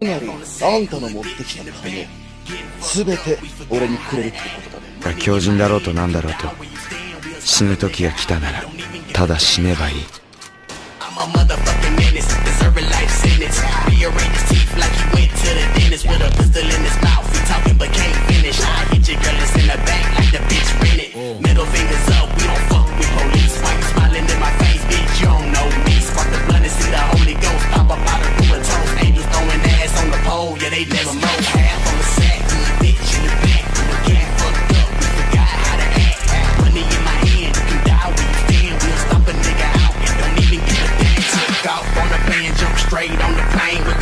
なりあんたの持ってきた金全て俺にくれるってことだね。狂人だろうとなんだろうと。死ぬ時が来たならただ死ねばいい they never know half on the sack, good bitch in the back, the cat fucked up, we forgot how to act. Have money in my hand, you can die where you stand. We'll stomp a nigga out and don't even get a damn. Took off on the band, jump straight on the.